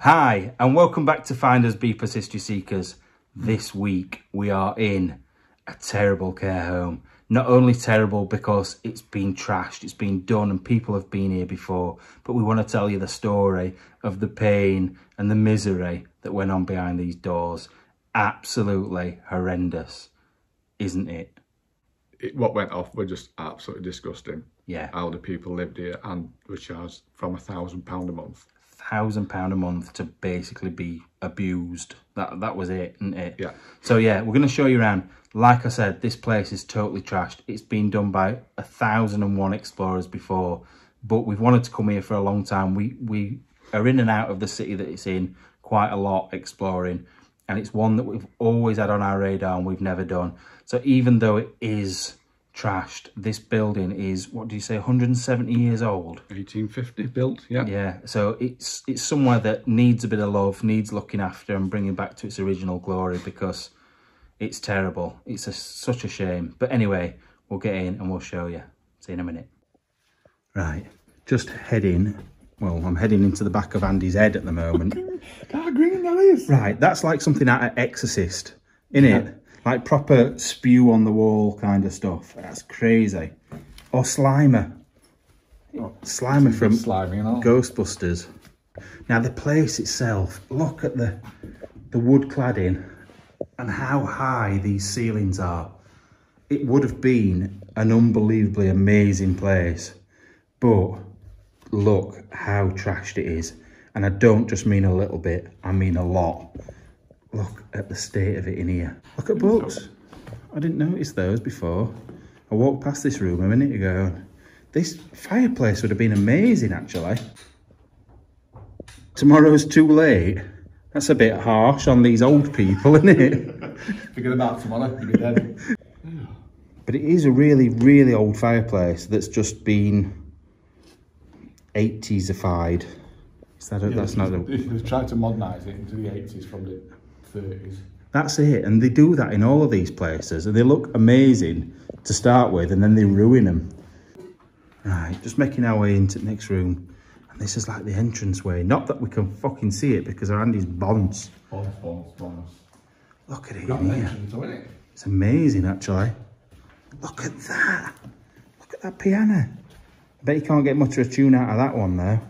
Hi, and welcome back to Finders Beepers History Seekers. This week we are in a terrible care home. Not only terrible because it's been trashed, it's been done, and people have been here before, but we want to tell you the story of the pain and the misery that went on behind these doors. Absolutely horrendous, isn't it? it, what went off were just absolutely disgusting. Yeah. How the people lived here and were charged from a thousand pound a month. Thousand pound a month to basically be abused. That that was it, isn't it? Yeah. So yeah, we're gonna show you around. Like I said, this place is totally trashed. It's been done by a thousand and one explorers before, but we've wanted to come here for a long time. We we are in and out of the city that it's in quite a lot exploring, and it's one that we've always had on our radar and we've never done. So even though it is trashed, this building is what do you say, 170 years old? 1850 built, yeah. Yeah, so it's it's somewhere that needs a bit of love, needs looking after and bringing back to its original glory because it's terrible. It's a, such a shame. But anyway, we'll get in and we'll show you. See you in a minute. Right, just heading. Well, I'm heading into the back of Andy's head at the moment. How green that is. right, that's like something out of Exorcist, innit? it? Like proper spew on the wall kind of stuff. That's crazy. Or Slimer. Slimer from Slimy and all. Ghostbusters. Now the place itself, look at the the wood cladding and how high these ceilings are. It would have been an unbelievably amazing place. But look how trashed it is. And I don't just mean a little bit, I mean a lot. Look at the state of it in here. Look at books. I didn't notice those before. I walked past this room a minute ago. This fireplace would have been amazing, actually. Tomorrow's too late. That's a bit harsh on these old people, isn't it? Forget about tomorrow, you'll be dead. But it is a really, really old fireplace that's just been 80sified. Is that a, that's not a, They've tried to modernise it into the 80s from the 30s. That's it, and they do that in all of these places, and they look amazing to start with, and then they ruin them. Right, just making our way into the next room, and this is like the entrance way. Not that we can fucking see it because our Andy's bonds. Bonus, bonus, bonus. Look at it in here. It's amazing, actually. Look at that. Look at that piano. I bet you can't get much of a tune out of that one, though.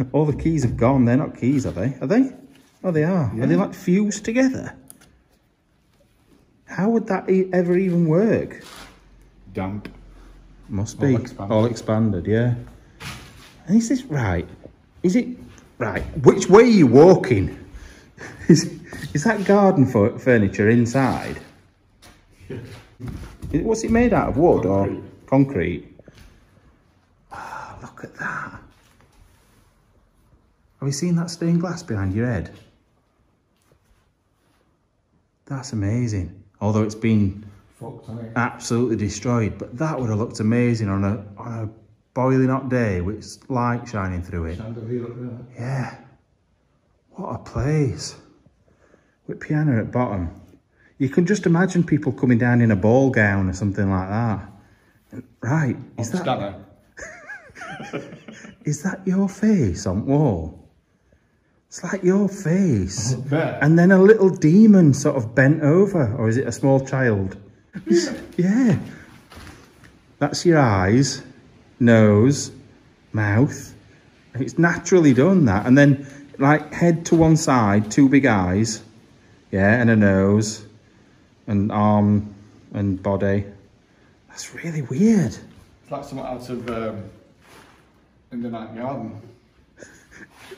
All the keys have gone. They're not keys, are they? Are they? Oh, they are. Are they like fused together? How would that e ever even work? Damp. Must All be. expanded. All expanded, yeah. And is this right? Is it right? Which way are you walking? is, is that garden fu- furniture inside? Is- What's it made out of? Wood or concrete? Ah, look at that. Have you seen that stained glass behind your head? That's amazing. Although it's been Fucked, innit? absolutely destroyed. But that would have looked amazing on a on a boiling hot day with light shining through it. Yeah. What a place. With piano at bottom. You can just imagine people coming down in a ball gown or something like that. Right. Is that is that your face on wall? It's like your face. And then a little demon sort of bent over. Or is it a small child? yeah. That's your eyes, nose, mouth. It's naturally done that. And then like head to one side, two big eyes. Yeah, and a nose. And arm and body. That's really weird. It's like something out of um, In the Night Garden.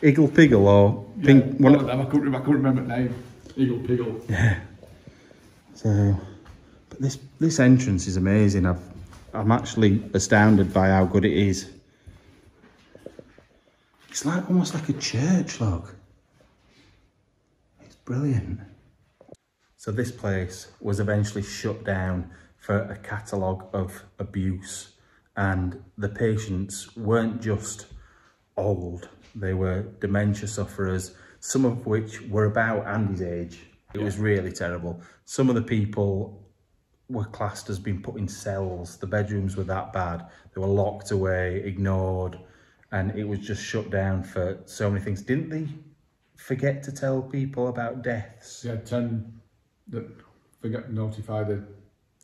Iggle Piggle or Pink yeah, one one of them. I couldn't, remember, I couldn't remember the name. Iggle Piggle. Yeah. So, but this this entrance is amazing. I've I'm actually astounded by how good it is. It's like almost like a church, look. It's brilliant. So this place was eventually shut down for a catalogue of abuse and the patients weren't just old, they were dementia sufferers, some of which were about Andy's age. It was really terrible. Some of the people were classed as being put in cells. The bedrooms were that bad. They were locked away, ignored, and it was just shut down for so many things. Didn't they forget to tell people about deaths? They had 10 that forgot to notify the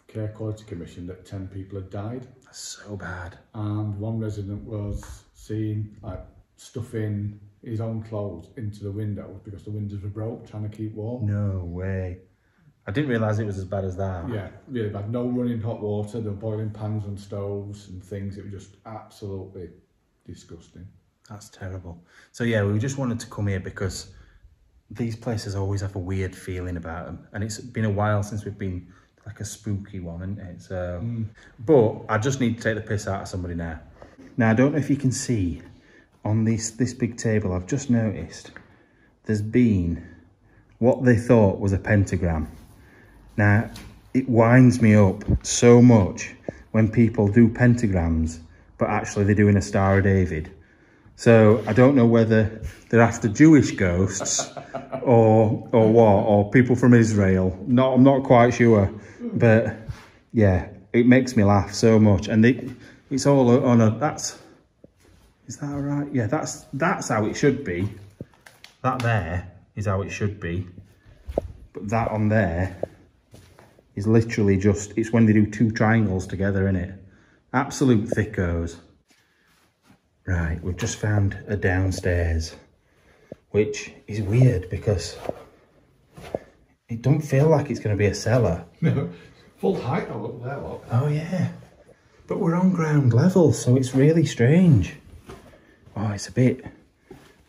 Care Quality Commission that 10 people had died. That's so bad. And one resident was seen like stuffing his own clothes into the window because the windows were broke, trying to keep warm. No way. I didn't realise it was as bad as that. Yeah, really bad. No running hot water, the boiling pans and stoves and things. It was just absolutely disgusting. That's terrible. So yeah, we just wanted to come here because these places always have a weird feeling about them, and it's been a while since we've been like a spooky one, isn't it? So, mm. but I just need to take the piss out of somebody now. Now I don't know if you can see on this this big table. I've just noticed there's been what they thought was a pentagram. Now it winds me up so much when people do pentagrams, but actually they're doing a Star of David. So I don't know whether they're after Jewish ghosts or or what, or people from Israel. Not, I'm not quite sure, but yeah, it makes me laugh so much, and it, it's all on a. That's is that right? Yeah, that's that's how it should be. That there is how it should be, but that on there is literally just. It's when they do two triangles together, in it. Absolute thickos. Right, we've just found a downstairs, which is weird because it don't feel like it's going to be a cellar. No, full height up there, look. Oh yeah, but we're on ground level, so it's really strange. Oh, it's a bit,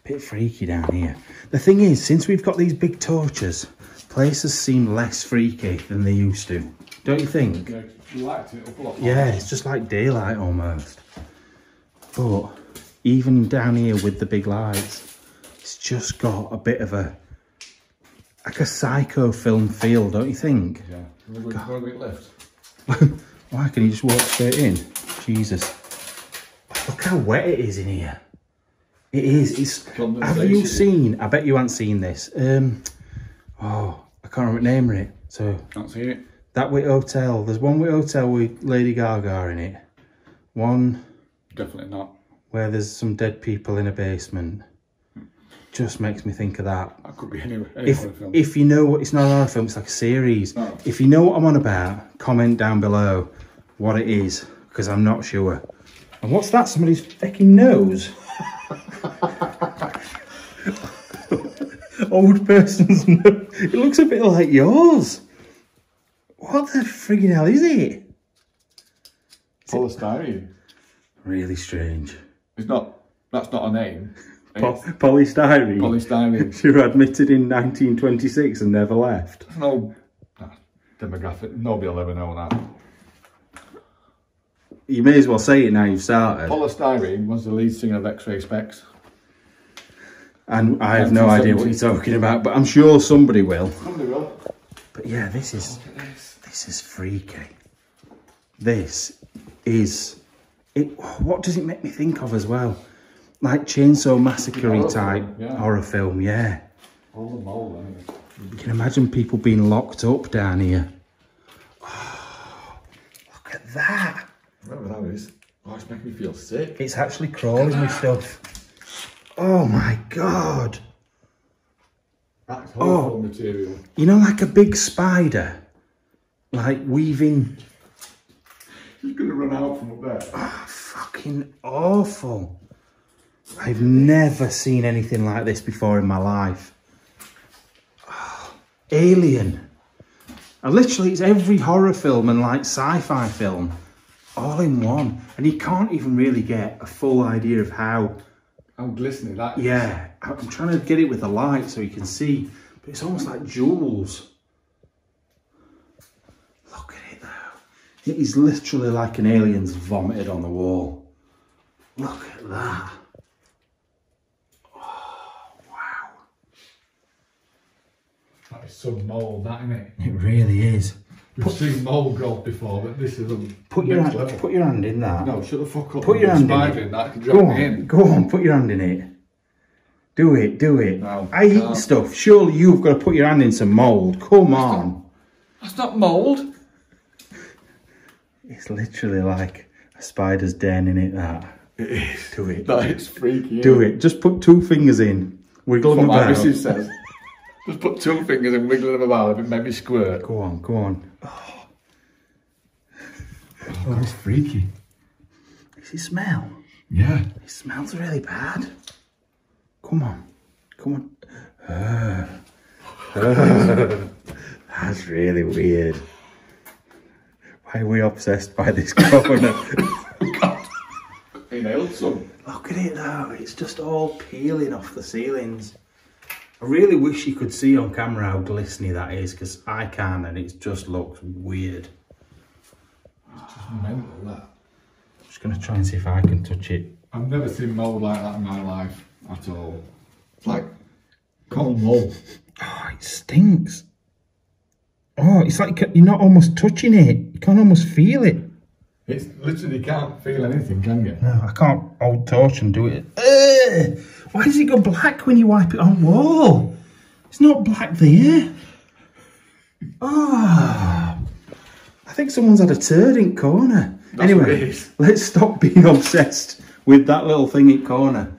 bit freaky down here. The thing is, since we've got these big torches, places seem less freaky than they used to. Don't you think? Yeah, you liked it up a lot. Yeah, it's just like daylight almost. But even down here with the big lights, it's just got a bit of a like a psycho film feel, don't you think? Yeah. Where we left? Why can you just walk straight in? Jesus. Look how wet it is in here. It is. It's have you seen I bet you haven't seen this. Um oh I can't remember the name of it. So Can't see it. that Wit Hotel. There's one Wit Hotel with Lady Gaga in it. One Definitely not. where there's some dead people in a basement. Just makes me think of that. That could be anywhere. Any If if you know what it's not a horror film, it's like a series. Oh. If you know what I'm on about, comment down below what it is, because I'm not sure. And what's that? Somebody's fucking nose. Old person's nose. It looks a bit like yours. What the friggin' hell is it? Polystyrene. Really strange. It's not. That's not a name. Po- polystyrene. polystyrene. She was admitted in 1926 and never left. No demographic. Nobody will ever know that. You may as well say it now you've started. Poly Styrene was the lead singer of X-Ray Spex. And I have no idea what you're talking about, but I'm sure somebody will. Somebody will. But yeah, this is this is freaky. This is it. What does it make me think of as well? Like Chainsaw Massacre type film, yeah. horror film. Yeah, All the mold, anyway. you can imagine people being locked up down here. Oh, look at that! Whatever that is. Oh, it's making me feel sick. It's actually crawling with stuff. Oh my god! That's Oh. horrible material. You know, like a big spider, like weaving. He's gonna run out from up there. Oh, Fucking awful. I've never seen anything like this before in my life. Oh, Alien. And literally, it's every horror film and like sci-fi film all in one. And you can't even really get a full idea of how. How glistening that is. Yeah, I'm trying to get it with the light so you can see, but it's almost like jewels. Look at it though. It is literally like an alien's vomited on the wall. Look at that. Oh, wow. That is some mold, that isn't it? It really is. We've seen mold growth before, but this is a Put your hand, level. put your hand in that. No, shut the fuck up. Put your hand in in that. Can Go on, in. go on, put your hand in it. Do it, do it. No, I eat can't. stuff. Surely you've got to put your hand in some mould. Come on. That's not mold. It's literally like a spider's den in it, that. It is. Do it. That is freaky. Do it. Just put two fingers in. Wiggle them my about. missus says. Just put two fingers and wiggle them about if it made me squirt. Go on, go on. Oh, God, it's freaky. Does it smell? Yeah. It smells really bad. Come on. Come on. Uh, uh, that's really weird. Why are we obsessed by this corner? He nailed some. Look at it though, it's just all peeling off the ceilings. I really wish you could see on camera how glistening that is because I can and it just looks weird. Mental, that. I'm just going to try and see if I can touch it. I've never seen mould like that in my life at all. It's like cold mould. Oh, it stinks. Oh, it's like you're not almost touching it. You can't almost feel it. It's literally can't feel anything, can you? No, I can't hold torch and do it. Ugh! Why does it go black when you wipe it on wall? It's not black there. Ah, I think someone's had a turd in corner. That's anyway, let's stop being obsessed with that little thing in corner.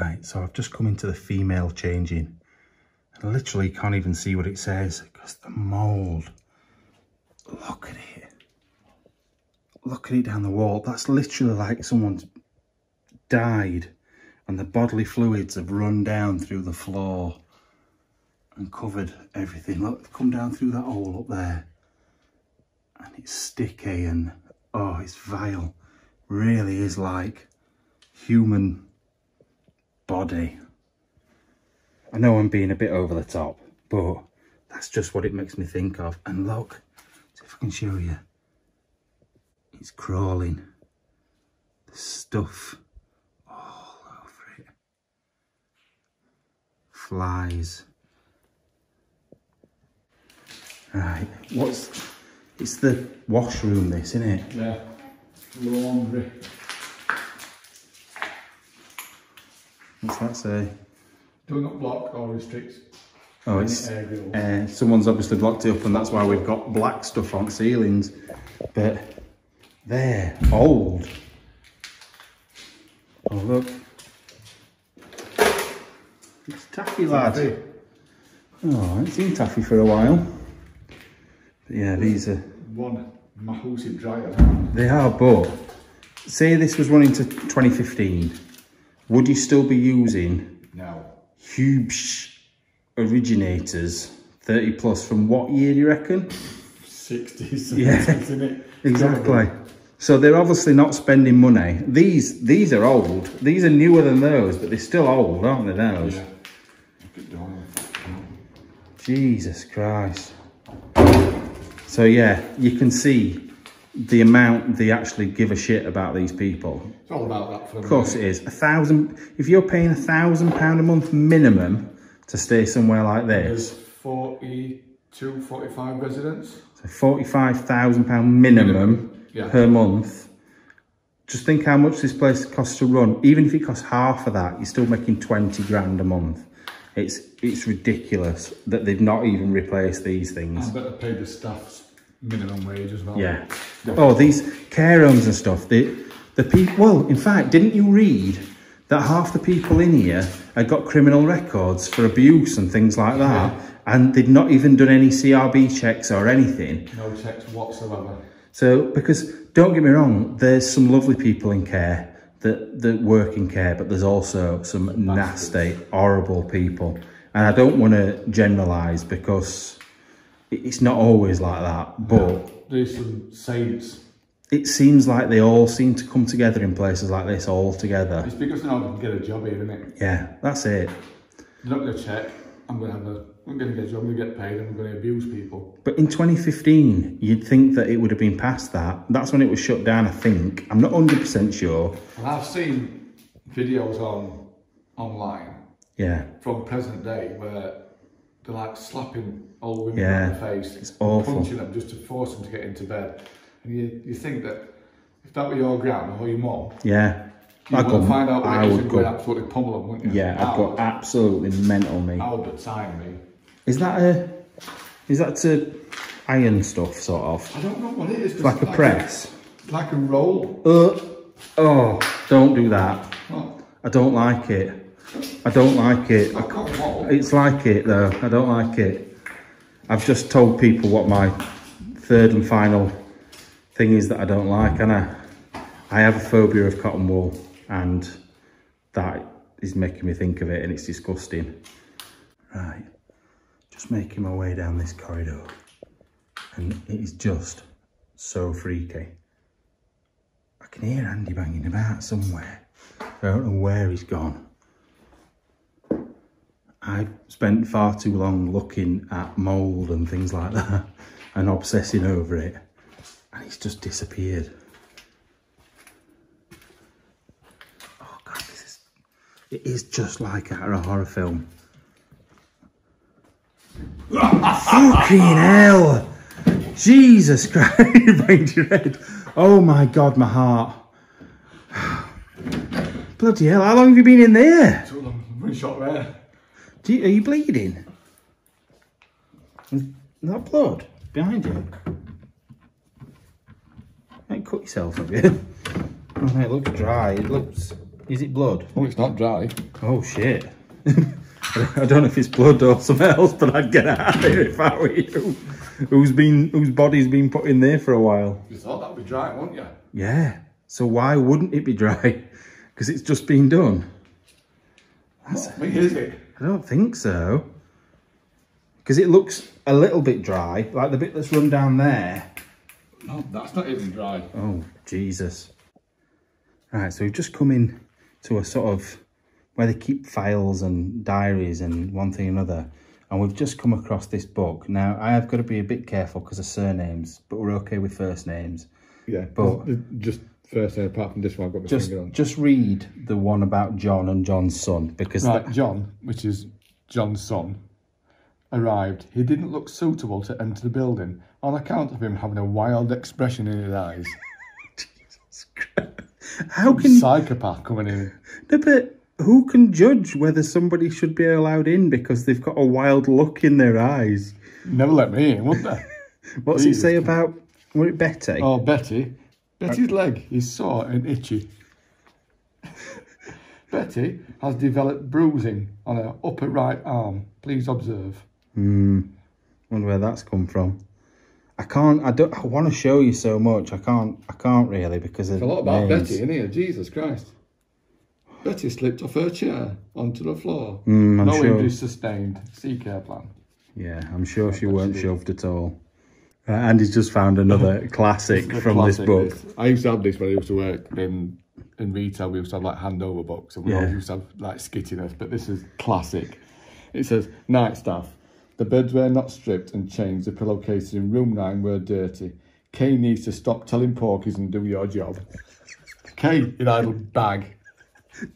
Right, so I've just come into the female changing. I literally can't even see what it says because the mould. Look at it. Look at it down the wall. That's literally like someone's died and the bodily fluids have run down through the floor and covered everything. Look, come down through that hole up there. And it's sticky and oh, it's vile. Really is like human body. I know I'm being a bit over the top, but that's just what it makes me think of. And look, see if I can show you. It's crawling. The stuff all over it. Flies. Right, what's it's the washroom this, isn't it? Yeah. Laundry. What's that say? Do not block or restrict Oh, it's uh, someone's obviously blocked it up, and that's why we've got black stuff on ceilings. But they're old. Oh look, it's taffy lad. Oh, it's been taffy for a while. But yeah, these are One Mahusi dryer. they are. But say this was running to 2015, would you still be using Now. huge originators 30 plus from what year do you reckon 60s. Yeah. Isn't it? exactly so they're obviously not spending money. These these are old. These are newer than those but they're still old aren't they those? Yeah. Look at Dawn. jesus christ. So yeah you can see the amount they actually give a shit about these people. It's all about that for of course it is. A thousand if you're paying a thousand pound a month minimum to stay somewhere like this. There's 42, 45 residents. So forty-five thousand pound minimum Yeah. per month. Just think how much this place costs to run. Even if it costs half of that, you're still making twenty grand a month. It's it's ridiculous that they've not even replaced these things. I bet they paid the staff's minimum wage as well. Yeah. Oh, these care homes and stuff. The the people. Well, in fact, didn't you read that half the people in here had got criminal records for abuse and things like that, and they'd not even done any CRB checks or anything. No checks whatsoever. So, because don't get me wrong, there's some lovely people in care that, that work in care, but there's also some nasty, horrible people. And I don't want to generalise because it's not always like that, but There's some saints. it seems like they all seem to come together in places like this all together. It's because now they can get a job here, isn't it? Yeah, that's it. They're not going to check. I'm going to have a. I'm going to get a job. I'm going to get paid. and I'm going to abuse people. But in 2015, you'd think that it would have been past that. That's when it was shut down, I think. I'm not 100% sure. And I've seen videos on online Yeah, from present day where they're like slapping old women Yeah, in the face, it's awful. punching them just to force them to get into bed. And you, you think that if that were your gran or your mom, yeah. You I'd would go- find out what I would go absolutely pummel them, wouldn't you? Yeah, I I've got absolutely mental me. I would, but time me. Is that a is that to iron stuff sort of? I don't know what it is. Like a press? like a roll. Uh Oh, don't do that. Oh, I don't like it. I don't like it. I. It's like it though. I don't like it. I've just told people what my third and final thing is that I don't like, and I, I have a phobia of cotton wool, and that is making me think of it, and it's disgusting. Right, just making my way down this corridor, and it is just so freaky. I can hear Andy banging about somewhere. I don't know where he's gone. I've spent far too long looking at mould and things like that and obsessing over it, and it's just disappeared. Oh god, this is it is just like out of a horror film. Fucking hell! Jesus Christ, banged your head. Oh my god, my heart. Bloody hell, how long have you been in there? Too long. Shot there. You, are you bleeding? Is that blood behind you? You cut yourself, have you? Oh, it looks dry. It looks. Is it blood? Oh, it's not dry. Oh shit! I don't know if it's blood or something else, but I'd get out of here if I were you. Who's been whose body's been put in there for a while? You thought that'd be dry, wouldn't you? Yeah. So why wouldn't it be dry? Because it's just been done. What me is it? I don't think so. Because it looks a little bit dry, like the bit that's run down there. No, that's not even dry. Oh, Jesus. All right, so we've just come in to a sort of where they keep files and diaries and one thing and another. And we've just come across this book. Now, I have got to be a bit careful because of surnames, but we're okay with first names. Yeah, But- just first name apart from this one, I've got my Just, finger on. just read the one about John and John's son because Right, that- John, which is John's son, arrived. He didn't look suitable to enter the building on account of him having a wild expression in his eyes. how can Psychopath coming in. No, but who can judge whether somebody should be allowed in because they've got a wild look in their eyes? Never let me in, would they? What's it Jesus say about were it Betty? Oh, Betty. Betty's leg is sore and itchy. Betty has developed bruising on her upper right arm. Please observe. Hmm. Wonder where that's come from. I can't. I don't. I want to show you so much. I can't. I can't really because It's a lot about names. Betty in here, Jesus Christ. Betty slipped off her chair onto the floor. Mm, I'm no sure. injuries sustained. Sea care plan. Yeah, I'm sure she weren't Absolutely. shoved at all. Uh, Andy's just found another classic The from classic this book. this. I used to have this when I used to work in in retail. We used to have like handover books, and we Yeah. always used to have like skittiness. But this is classic. It says night staff. The beds were not stripped and changed. The pillowcases in room nine were dirty. Kay needs to stop telling porkies and do your job. Kay, you idle bag.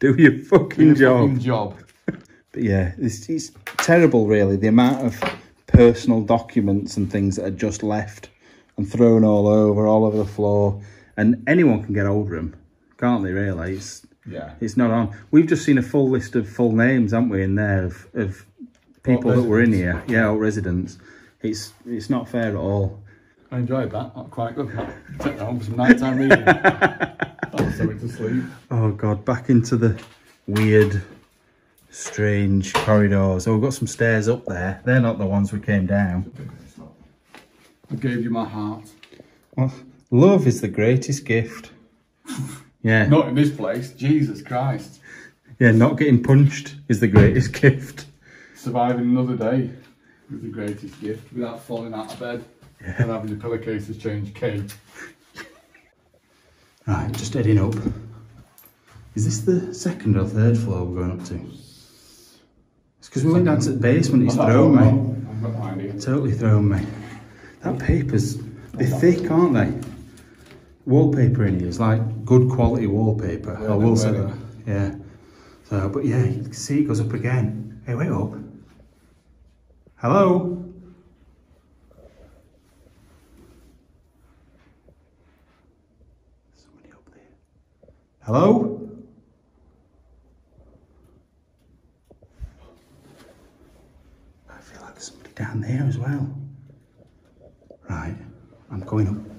Do your Do fucking your job. fucking job. But yeah, it's, it's terrible, really. The amount of personal documents and things that are just left and thrown all over, all over the floor, and anyone can get hold of them, can't they? Really, it's Yeah. it's not on. We've just seen a full list of full names, haven't we, in there of, of people that were in here, yeah, or residents. It's it's not fair at all. I enjoyed that. Not quite good. Take that home some nighttime reading. I'll send to sleep. Oh god, back into the weird, strange corridors. So we've got some stairs up there. They're not the ones we came down. I gave you my heart. Well, love is the greatest gift. Yeah, Not in this place. Jesus Christ. yeah. Not getting punched is the greatest gift. Surviving another day was the greatest gift without falling out of bed and having the pillowcases changed. Kate. Right, just heading up. Is this the second or third floor we're going up to? It's because we went down to the basement. It's thrown me. I've got no idea. Totally thrown me. That paper's they're thick, aren't they? Wallpaper in here is like good quality wallpaper. Yeah, I will say that. Yeah. So, but yeah, you can see it goes up again. Hey, wait up. Hello. Somebody up there. Hello. I feel like there's somebody down there as well. Right, I'm going up.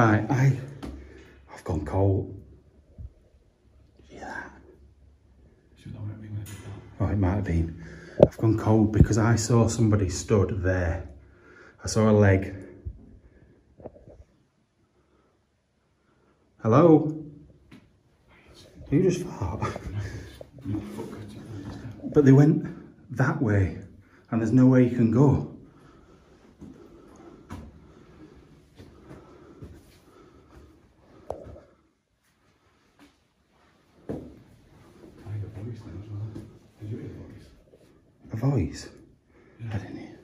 Right, I, I've gone cold. Yeah. Should I let me make it Oh, it might have been. I've gone cold because I saw somebody stood there. I saw a leg. Hello? You just fart. But they went that way, and there's no way you can go. I hear a voice then as well. Did you hear a voice? A voice. I didn't hear.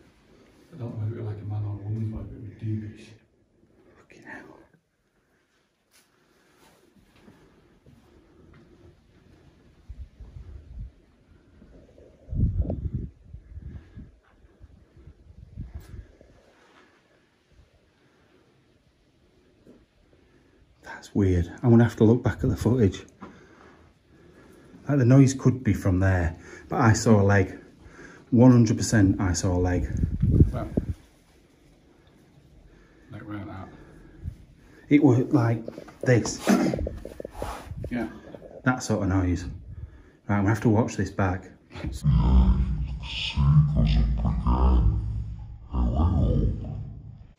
I don't know if it was like a man or a woman's voice, but it was deepish. Fucking hell. That's weird. I'm gonna have to look back at the footage. Like the noise could be from there, but I saw a leg. 100% I saw a leg. Well, like where that? It was like this. Yeah. That sort of noise. Right, I'm gonna have to watch this back.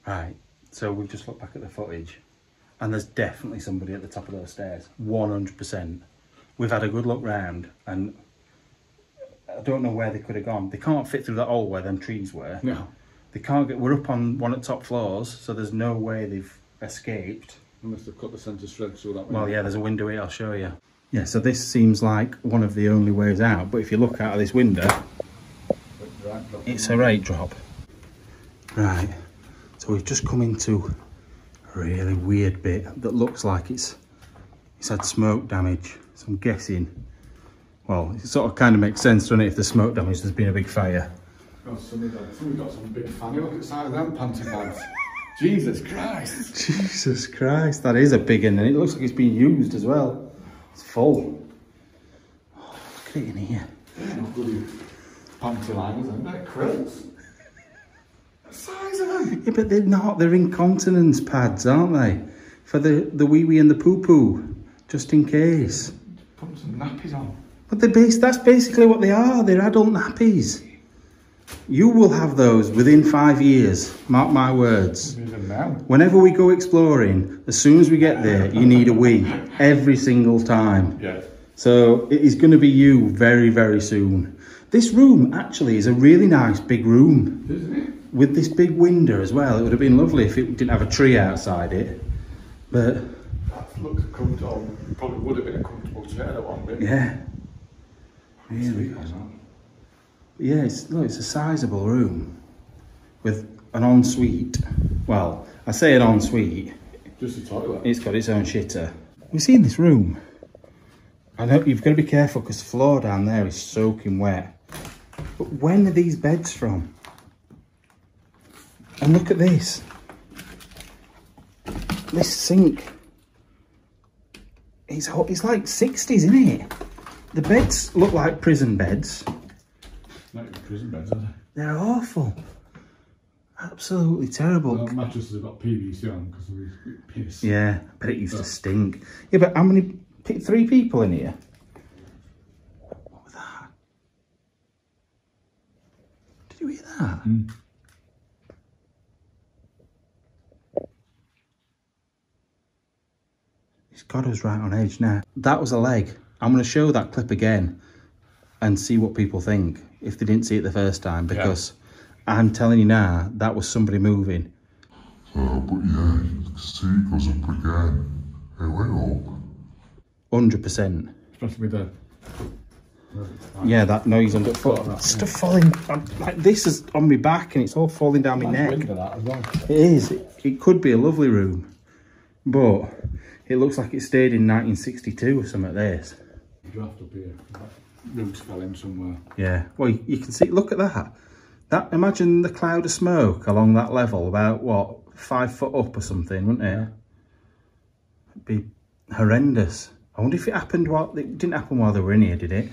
Right, so we've just looked back at the footage and there's definitely somebody at the top of those stairs. 100%. We've had a good look round and I don't know where they could have gone. They can't fit through that hole where them trees were. No. They can't get, we're up on one of the top floors, so there's no way they've escaped. Unless they've cut the centre thread through that way. Well, yeah, there's a window here, I'll show you. Yeah, so this seems like one of the only ways out, but if you look out of this window, it's a rate drop. Right, so we've just come into really weird bit that looks like it's it's had smoke damage. So I'm guessing, well, it sort of kind of makes sense, doesn't it, if there's smoke damage, there's been a big fire. God, somebody got, somebody got some big fanny. Look at the size of them panty. Jesus Christ. Jesus Christ, that is a big one, and it looks like it's been used as well. It's full. Oh, look at it in here. Bloody panty liners, and they're quilts. Size of them. Yeah, but they're not. They're incontinence pads, aren't they? For the, the wee wee and the poo poo, just in case. Put some nappies on. But they're bas- that's basically what they are. They're adult nappies. You will have those within five years. Mark my words. Whenever we go exploring, as soon as we get there, you need a wee every single time. Yeah. So it is going to be you very, very soon. This room actually is a really nice big room Isn't it? With this big window as well. It would have been lovely if it didn't have a tree outside it. But That looks comfortable. Probably would have been a comfortable chair at one bit. yeah, really. Yeah, it's look, it's a sizable room with an ensuite. Well, I say an ensuite. Just a toilet. It's got its own shitter. We see in this room. I know you've got to be careful because the floor down there is soaking wet. But when are these beds from? And look at this. This sink. It's hot. It's like 60s, isn't it? The beds look like prison beds. Not prison beds, are they? They're awful. Absolutely terrible. Well, mattresses have got PVC on because of piss. Yeah, but it used to stink. Yeah, but how many? Three people in here. What was that? Did you hear that? Mm. It's got us right on edge now. That was a leg. I'm going to show that clip again and see what people think if they didn't see it the first time because I'm telling you now, that was somebody moving. Uh, but yeah, you can see it goes up again. It went up. 100%. Especially with the. Yeah, that noise underfoot. Stuff falling. um, Like this is on my back and it's all falling down my neck. that as well. It is. It, it could be a lovely room, but it looks like it stayed in 1962 or something like this. Draft up here. Roots fell in somewhere. Yeah. Well, you, you can see. Look at that. That imagine the cloud of smoke along that level, about what five foot up or something, wouldn't it? It'd be horrendous. I wonder if it happened while it didn't happen while they were in here, did it?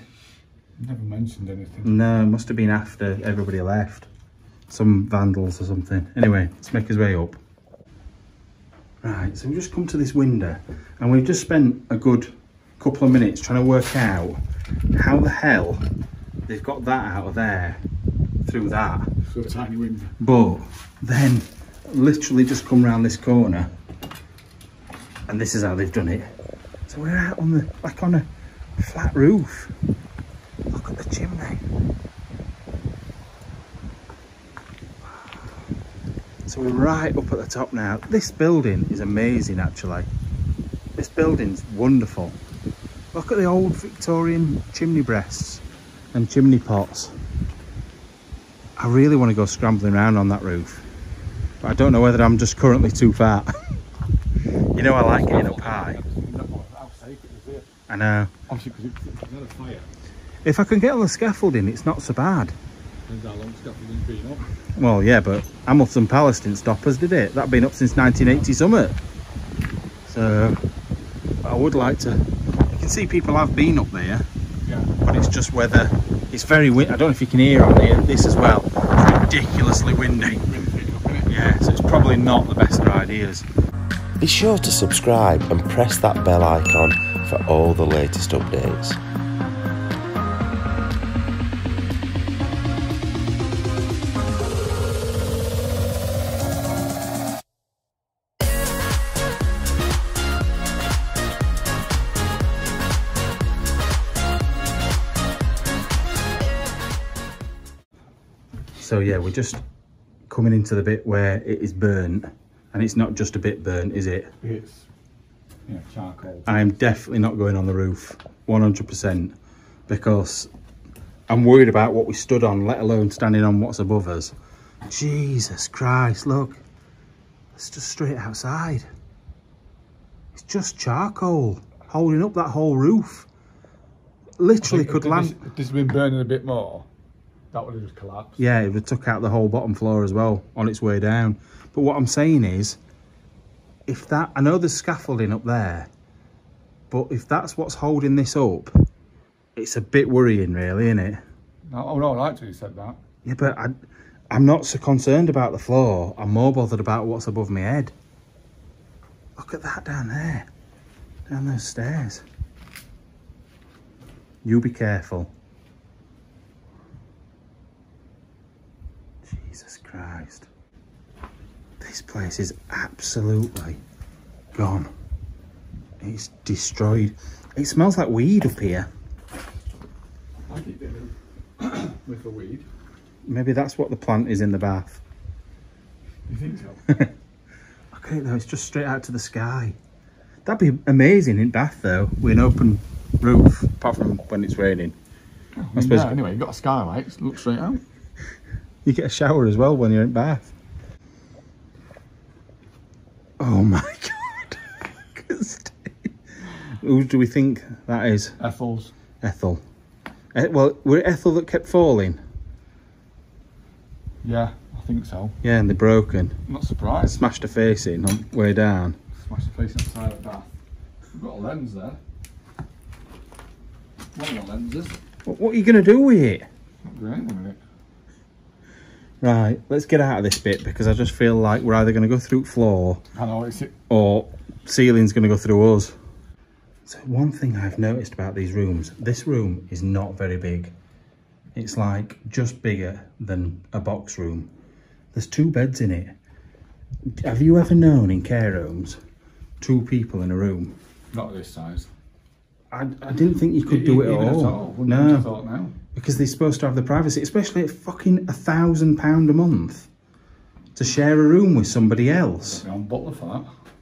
Never mentioned anything. No, it must have been after everybody left. Some vandals or something. Anyway, let's make his way up. Right, so we've just come to this window and we've just spent a good couple of minutes trying to work out how the hell they've got that out of there through that. So a tiny window. But then literally just come round this corner and this is how they've done it. So we're out on the, like on a flat roof. Look at the chimney. So we're right up at the top now. This building is amazing actually. This building's wonderful. Look at the old Victorian chimney breasts and chimney pots. I really want to go scrambling around on that roof. But I don't know whether I'm just currently too fat. you know I like getting up high. How safe it is here. I know. Obviously, because it's, it's not a fire. If I can get on the scaffolding, it's not so bad. Depends how long scaffolding's been up. Well, yeah, but Hamilton Palace didn't stop us, did it? That been up since 1980 something. So, I would like to. You can see people have been up there, Yeah. but it's just whether it's very. Win- I don't know if you can hear on here, this as well. It's ridiculously windy. Wind pick up, innit? Yeah, so it's probably not the best of ideas. Be sure to subscribe and press that bell icon for all the latest updates. So yeah, we're just coming into the bit where it is burnt, and it's not just a bit burnt, is it? It's yeah, charcoal. I am definitely not going on the roof, 100%, because I'm worried about what we stood on, let alone standing on what's above us. Jesus Christ, look. It's just straight outside. It's just charcoal holding up that whole roof. Literally could land. This has been burning a bit more, that would have just collapsed. Yeah, it would have took out the whole bottom floor as well on its way down. But what I'm saying is, if that, I know there's scaffolding up there, but if that's what's holding this up, it's a bit worrying really, isn't it? No, oh no, I liked it you said that. Yeah, but I, I'm not so concerned about the floor. I'm more bothered about what's above my head. Look at that down there, down those stairs. You be careful. Jesus Christ. This place is absolutely gone. It's destroyed. It smells like weed up here. I keep it with the weed. Maybe that's what the plant is in the bath. You think so? okay, though, it's just straight out to the sky. That'd be amazing in Bath though, with an open roof, apart from when it's raining. Oh, I suppose- yeah, anyway, you've got a skylight, look straight out. You get a shower as well when you're in Bath. Oh my god. Who do we think that is? Ethel's. Ethel. Eh, well, were it Ethel that kept falling? Yeah, I think so. Yeah, and they're broken. I'm not surprised. Smashed her face in on way down. Smashed the face inside of bath. We've got a lens there. One of the lenses. What, what are you going to do with it? Not doing anything with it. Right, let's get out of this bit because I just feel like we're either going to go through floor know, or ceiling's going to go through us. So one thing I've noticed about these rooms, this room is not very big. It's like just bigger than a box room. There's two beds in it. Have you ever known in care homes, two people in a room? Not this size. I, I didn't think you could do it Even at all. all. No, thought now. because they're supposed to have the privacy, especially at fucking a thousand pound a month to share a room with somebody else. On butler for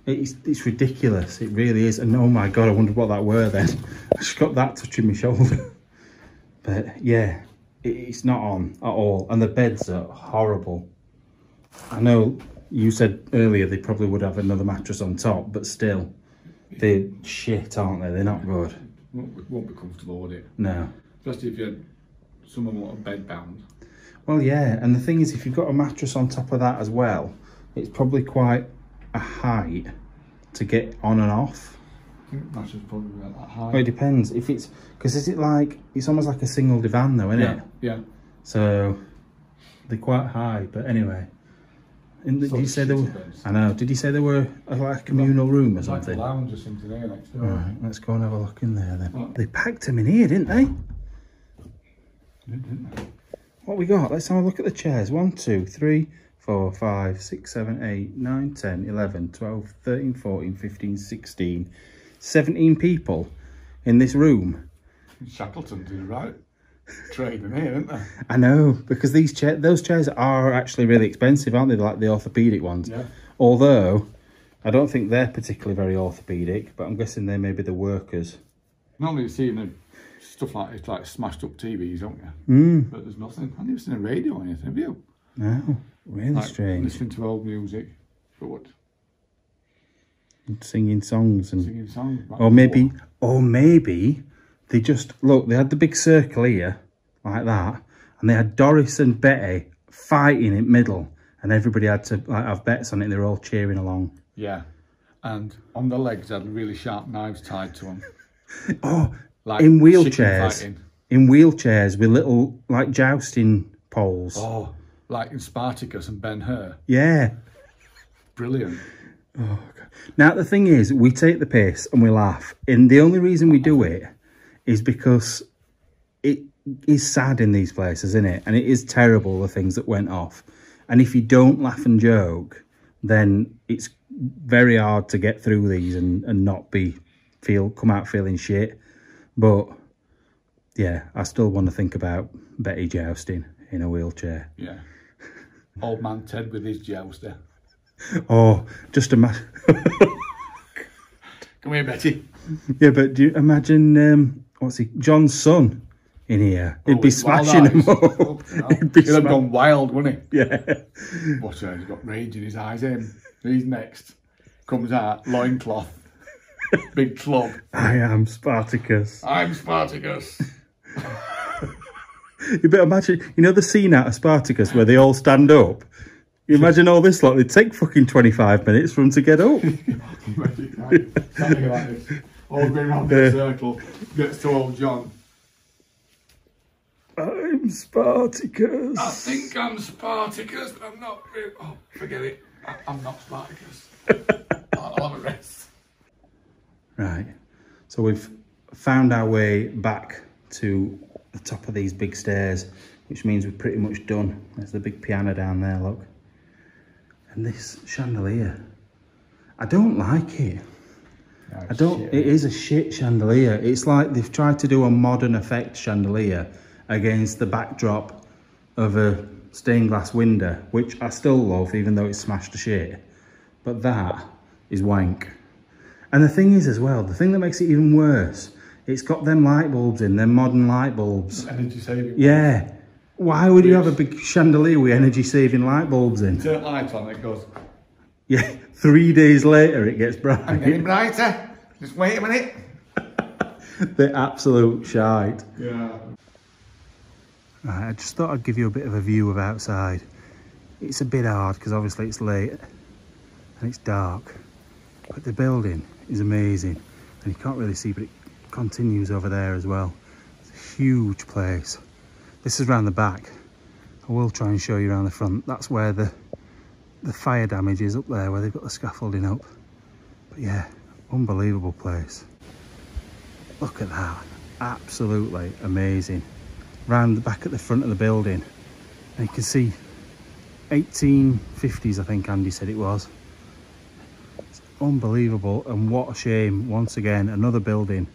that. It's, it's ridiculous. It really is. And oh my God, I wondered what that were then. I just got that touching my shoulder. But yeah, it, it's not on at all. And the beds are horrible. I know you said earlier they probably would have another mattress on top, but still, they're shit, aren't they? They're not good. Won't, be- won't be comfortable, would it? No. Especially if you're someone bed bound. Well, yeah. And the thing is, if you've got a mattress on top of that as well, it's probably quite a height to get on and off. I think that's just probably about that high. Well, it depends. If it's because is it like it's almost like a single divan though, isn't yeah, it? yeah. So they're quite high. But anyway, And did you of say there were? I know. Did you say there were a, like a communal room or There's like a something? lounge or something here next door. Right, let's go and have a look in there then. Right. They packed them in here, didn't they? Didn't they? What we got? Let's have a look at the chairs. 1, 2, 3, 4, 5, 6, 7, 8, 9, 10, 11, 12, 13, 14, 15, 16, 17 people in this room. Shackleton did right trading here, didn't they? I know, because these cha- those chairs are actually really expensive, aren't they? Like the orthopedic ones. Yeah. Although, I don't think they're particularly very orthopedic, but I'm guessing they may be the workers. Normally you see in the stuff like it's like smashed up TVs, don't you? Mm. But there's nothing. I've never seen a radio or anything, have you? No, really Like strange. Listening to old music. But what? Singing songs and Singing songs. Or maybe, or maybe they just look. They had the big circle here, like that, and they had Doris and Betty fighting in middle, and everybody had to like have bets on it. and They were all cheering along. Yeah. And on the legs they had really sharp knives tied to them. Oh, Like in wheelchairs, in wheelchairs with little like jousting poles. Oh, like in Spartacus and Ben Hur. Yeah. Brilliant. Oh, now the thing is, we take the piss and we laugh, and the only reason we do it is because it is sad in these places, isn't it? And it is terrible the things that went off. And if you don't laugh and joke, then it's very hard to get through these and, and not be feel come out feeling shit. But yeah, I still want to think about Betty jousting in a wheelchair. Yeah. Old man Ted with his jouster. Oh, just imagine. Come here, Betty. Yeah, but do you imagine um, what's he? John's son in here. He'd Oh, be smashing him up. He'd be oh, He'd have gone wild, wouldn't he? Yeah. Watch out, he's got rage in his eyes. Him. He's next. Comes out, loincloth. Big club. I am Spartacus. I'm Spartacus. You better imagine, you know the scene out of Spartacus where they all stand up? You imagine all this lot, it'd take fucking 25 minutes for them to get up. Something like this. All going around in a circle. Gets to old John. I'm Spartacus. I think I'm Spartacus, but I'm not. really- Oh, forget it. I, I'm not Spartacus. I'll have a rest. Right. So we've found our way back to the top of these big stairs, which means we're pretty much done. There's the big piano down there, look. And this chandelier. I don't like it. Oh, I don't, it is a shit chandelier. It's like they've tried to do a modern effect chandelier against the backdrop of a stained glass window, which I still love, even though it's smashed to shit. But that is wank. And the thing is as well, the thing that makes it even worse, it's got them light bulbs in, them modern light bulbs. Energy saving. Yeah. Why would you have a big chandelier with energy saving light bulbs in? Turn light on, it goes. Yeah, three days later it gets bright. Getting brighter. Just wait a minute. the absolute shite. Yeah. Right, I just thought I'd give you a bit of a view of outside. It's a bit hard because obviously it's late and it's dark, but the building is amazing and you can't really see, but it continues over there as well. It's a huge place. This is around the back. I will try and show you around the front. That's where the the fire damage is up there, where they've got the scaffolding up. But yeah, unbelievable place. Look at that. Absolutely amazing. Round the back at the front of the building. And you can see 1850s I think Andy said it was. It's unbelievable and what a shame. Once again another building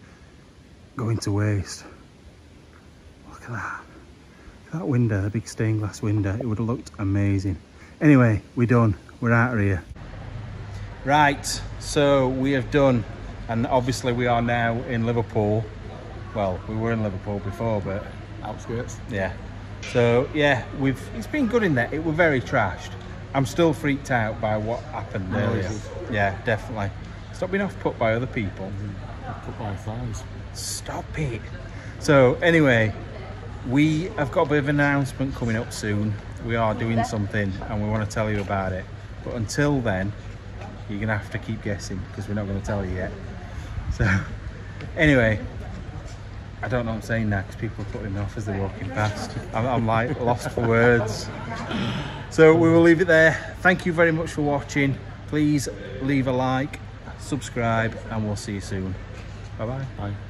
going to waste. Look at that. That window the big stained glass window it would have looked amazing anyway we're done we're out of here right so we have done and obviously we are now in Liverpool well we were in Liverpool before but Outskirts. yeah. So yeah, we've it's been good in there. It were very trashed. I'm still freaked out by what happened oh, earlier. Noises. Yeah, definitely. Stop being off put by other people. Mm-hmm. Put my thighs. Stop it. So anyway, we have got a bit of an announcement coming up soon. We are doing something and we want to tell you about it. But until then, you're gonna have to keep guessing because we're not going to tell you yet. So anyway, I don't know what I'm saying now because people are putting me off as they're walking past. I'm, I'm like lost for words. So we will leave it there. Thank you very much for watching. Please leave a like, subscribe, and we'll see you soon. Bye bye. Bye.